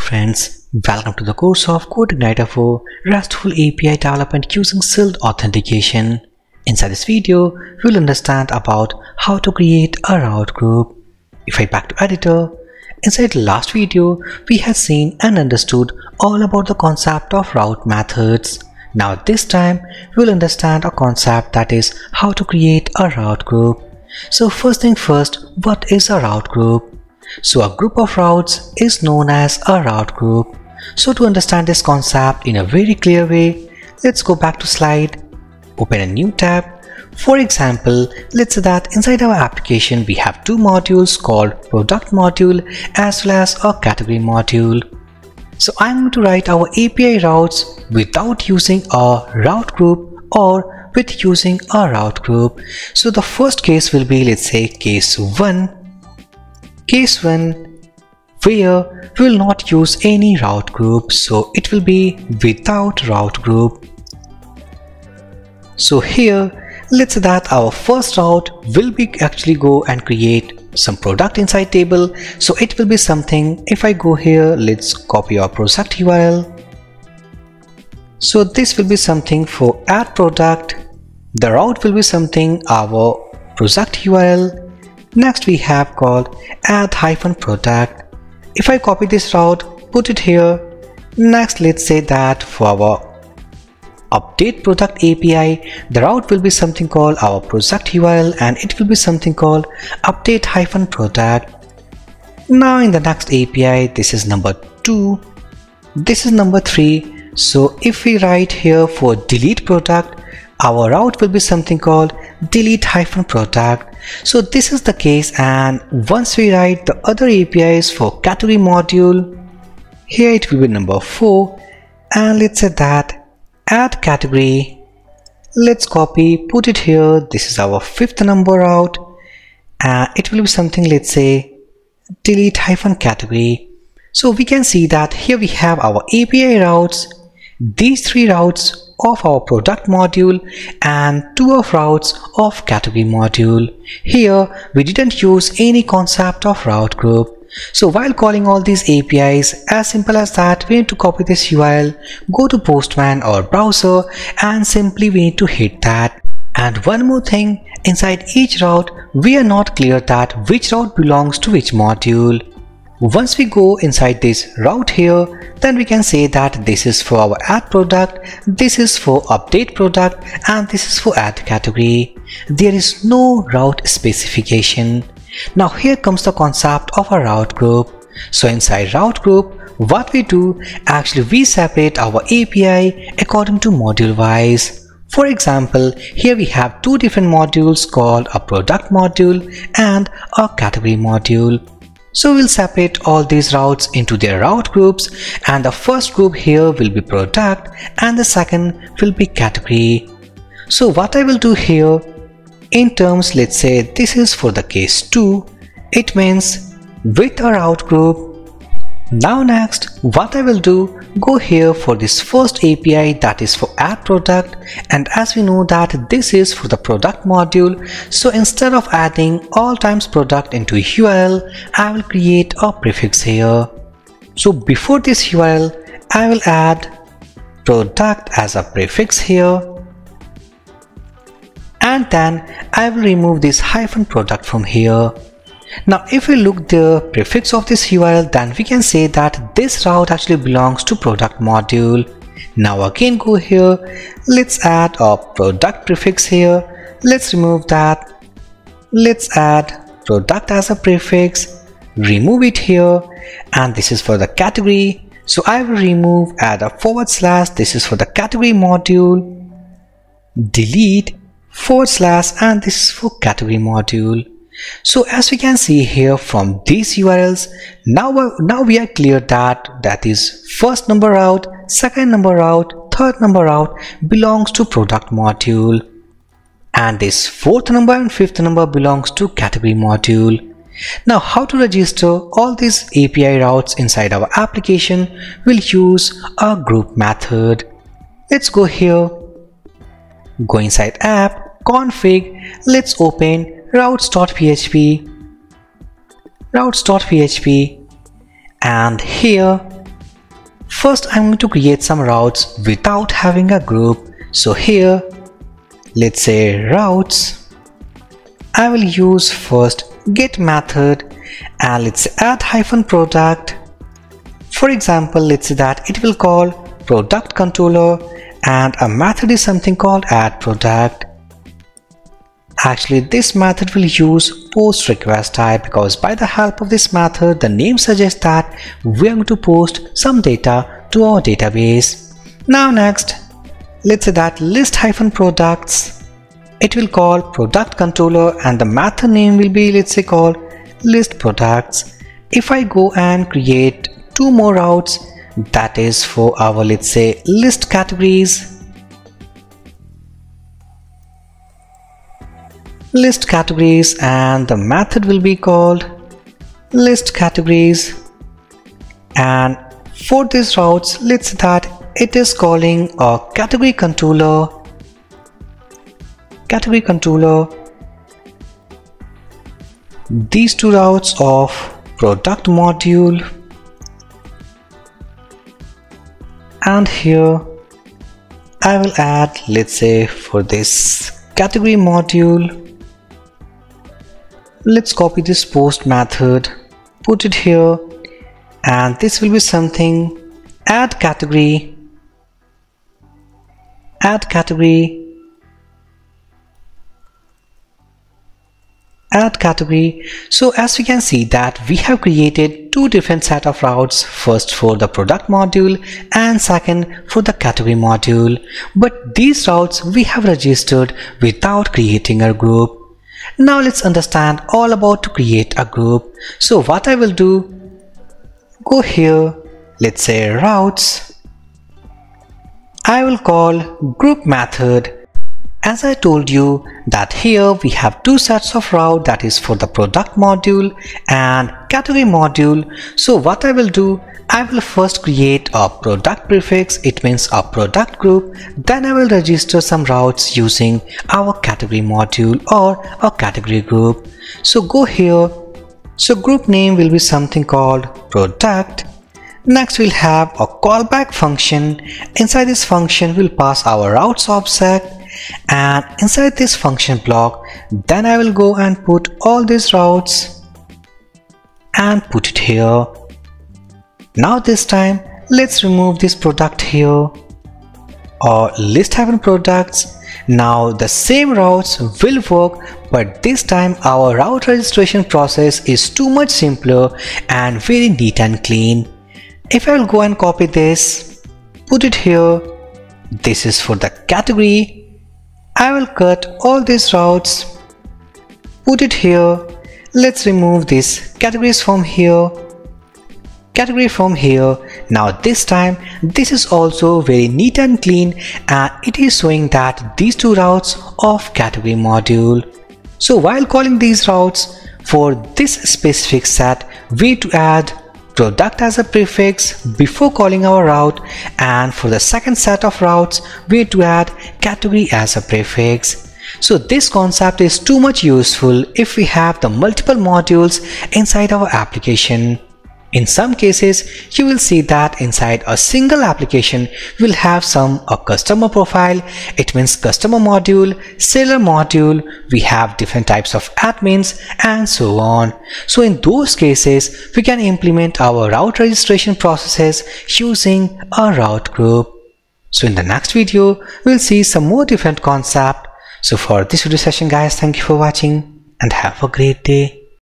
friends, welcome to the course of CodeIgniter 4 RESTful API development using Shield authentication. Inside this video, we'll understand about how to create a route group. If I back to editor, inside the last video, we had seen and understood all about the concept of route methods. Now this time, we'll understand a concept that is how to create a route group. So first thing first, what is a route group? So a group of routes is known as a route group. So to understand this concept in a very clear way, let's go back to slide, open a new tab. For example, let's say that inside our application we have two modules called product module as well as a category module. So I'm going to write our API routes without using a route group or with using a route group. So the first case will be let's say case 1 case 1 where we will not use any route group so it will be without route group. So here let's say that our first route will be actually go and create some product inside table. So it will be something if I go here let's copy our product URL so this will be something for add product. The route will be something our product URL Next we have called add hyphen product. If I copy this route, put it here. Next let's say that for our update product API, the route will be something called our product URL and it will be something called update hyphen product. Now in the next API, this is number 2. This is number 3. So if we write here for delete product, our route will be something called delete hyphen product so this is the case and once we write the other apis for category module here it will be number 4 and let's say that add category. Let's copy put it here. This is our fifth number out. And it will be something let's say delete hyphen category. So we can see that here we have our api routes. These three routes of our product module and two of routes of category module. Here we didn't use any concept of route group. So while calling all these APIs, as simple as that, we need to copy this URL, go to Postman or browser and simply we need to hit that. And one more thing, inside each route, we are not clear that which route belongs to which module. Once we go inside this route here, then we can say that this is for our add product, this is for update product and this is for add category. There is no route specification. Now here comes the concept of a route group. So inside route group, what we do, actually we separate our API according to module wise. For example, here we have two different modules called a product module and a category module. So we'll separate all these routes into their route groups and the first group here will be product and the second will be category. So what I will do here in terms let's say this is for the case 2 it means with a route group now next, what I will do, go here for this first API that is for add product. And as we know that this is for the product module, so instead of adding all times product into URL, I will create a prefix here. So before this URL, I will add product as a prefix here. And then I will remove this hyphen product from here now if we look the prefix of this URL then we can say that this route actually belongs to product module. Now again go here, let's add a product prefix here, let's remove that, let's add product as a prefix, remove it here. And this is for the category. So I will remove add a forward slash, this is for the category module, delete forward slash and this is for category module. So as we can see here from these URLs, now, uh, now we are clear that that is first number route, second number route, third number route belongs to product module and this fourth number and fifth number belongs to category module. Now how to register all these API routes inside our application, we'll use a group method. Let's go here, go inside app, config, let's open routes.php routes.php and here First I'm going to create some routes without having a group. So here let's say routes. I will use first get method and let's add hyphen product. For example, let's say that it will call product controller and a method is something called add product. Actually, this method will use post request type because by the help of this method, the name suggests that we are going to post some data to our database. Now next, let's say that list hyphen products. It will call product controller and the method name will be let's say called list products. If I go and create two more routes that is for our let's say list categories list categories and the method will be called list categories. And for these routes let's say that it is calling a category controller. Category controller. These two routes of product module. And here I will add let's say for this category module let's copy this post method put it here and this will be something add category add category add category. So as we can see that we have created two different set of routes first for the product module and second for the category module. But these routes we have registered without creating a group now let's understand all about to create a group. So what I will do, go here, let's say routes. I will call group method. As I told you that here we have two sets of route that is for the product module and category module. So what I will do, I will first create a product prefix, it means a product group. Then I will register some routes using our category module or a category group. So go here. So group name will be something called product. Next we'll have a callback function. Inside this function we'll pass our routes object and inside this function block then I will go and put all these routes and put it here now this time let's remove this product here or list hyphen products. Now the same routes will work but this time our route registration process is too much simpler and very neat and clean. If I will go and copy this, put it here, this is for the category. I will cut all these routes, put it here. Let's remove these categories from here category from here. Now this time this is also very neat and clean and it is showing that these two routes of category module. So while calling these routes for this specific set we to add product as a prefix before calling our route and for the second set of routes we to add category as a prefix. So this concept is too much useful if we have the multiple modules inside our application in some cases, you will see that inside a single application, we'll have some a customer profile. It means customer module, seller module. We have different types of admins and so on. So in those cases, we can implement our route registration processes using a route group. So in the next video, we'll see some more different concept. So for this video session guys, thank you for watching and have a great day.